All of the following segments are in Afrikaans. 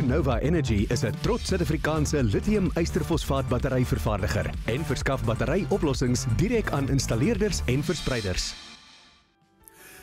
Nova Energy is 'n trots Suid-Afrikaanse lithium-ysterfosfaat batteryvervaardiger en verskaf batteryoplossings direk aan installeerders en verspreiders.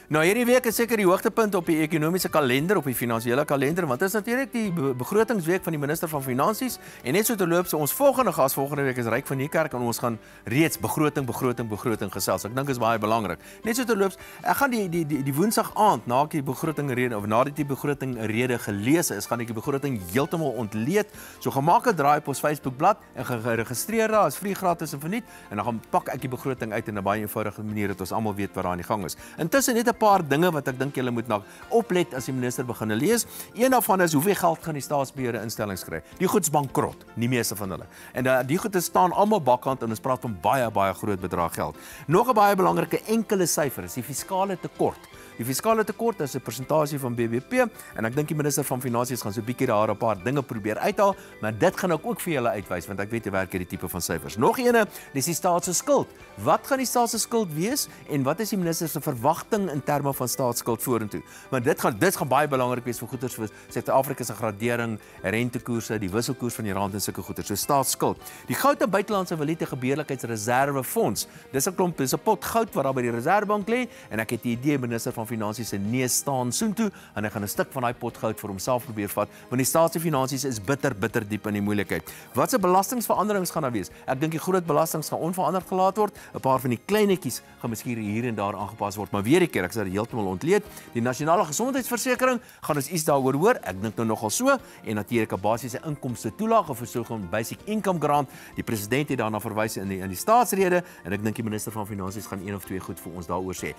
Nou hierdie week is seker die hoogtepunt op die ekonomiese kalender op die finansiële kalender want dit is natuurlik die begrotingsweek van die minister van finansies en net so terloops ons volgende gas volgende week is Ryk van Niekerk en ons gaan reeds begroting begroting begroting gesels. Ek dink is baie belangrik. Net so terloops, ek gaan die die die, die woensdag aand na die begroting rede of nadat die begroting rede gelees is, gaan ek die begroting heeltemal ontleed. So gemaak 'n draai op ons Facebook bladsy en geregistreer daar is vir gratis en verniet en dan gaan pak ek die begroting uit in 'n baie eenvoudige manier dat ons almal weet wat daar aan die gang is. Intussen net 'n paar dinge wat ek dink julle moet na oplet as die minister begin lees. Een daarvan is hoeveel geld gaan die staatsbeheerde instellings kry? Die goeds bankrot, nie meeste van hulle. En uh, die goede staan almal bakkant en ons praat van baie baie groot bedrag geld. Nog 'n baie belangrike enkele syfer is die fiskale tekort. Die fiskale tekort is 'n persentasie van BBP en ek dink die minister van finansies gaan so 'n bietjie daar 'n paar dinge probeer uithaal, maar dit gaan ek ook vir julle uitwys want ek weet hoe werk hierdie tipe van syfers. Nog eene, dis die staat se skuld. Wat gaan die staat se skuld wees en wat is die minister se verwagting in terme van staatsskuld vorentoe? Want dit gaan dit gaan baie belangrik wees vir goederes soos Suid-Afrika se gradering, rentekoerse, die wisselkoers van die rand en sulke goederes. So staatsskuld. Die goud en buitelandse valuta gebeurlikheidsreservefonds. Dis 'n klomp, dis 'n pot goud wat daar by die Reservebank lê en ek het die idee minister van finansies se neus staan soontoe en hy gaan 'n stuk van daai pot goud vir homself probeer vat want die staatsfinansies is bitter bitter diep in die moeilikheid. Wat se belastingveranderings gaan daar wees? Ek dink die groot belastings gaan onveranderd gelaat word. 'n Paar van die kleinetjies gaan miskien hier en daar aangepas word, maar weer 'n keer, ek sê dit heeltemal ontleed. Die nasionale gesondheidsversekering gaan ons iets daaroor hoor. Ek dink nou nogal so en natuurlik 'n basiese inkomste toelaag of 'n sogenaamde basic income grant. Die president het daarna verwys in die in die staatsrede en ek dink die minister van finansies gaan een of twee goed vir ons daaroor sê.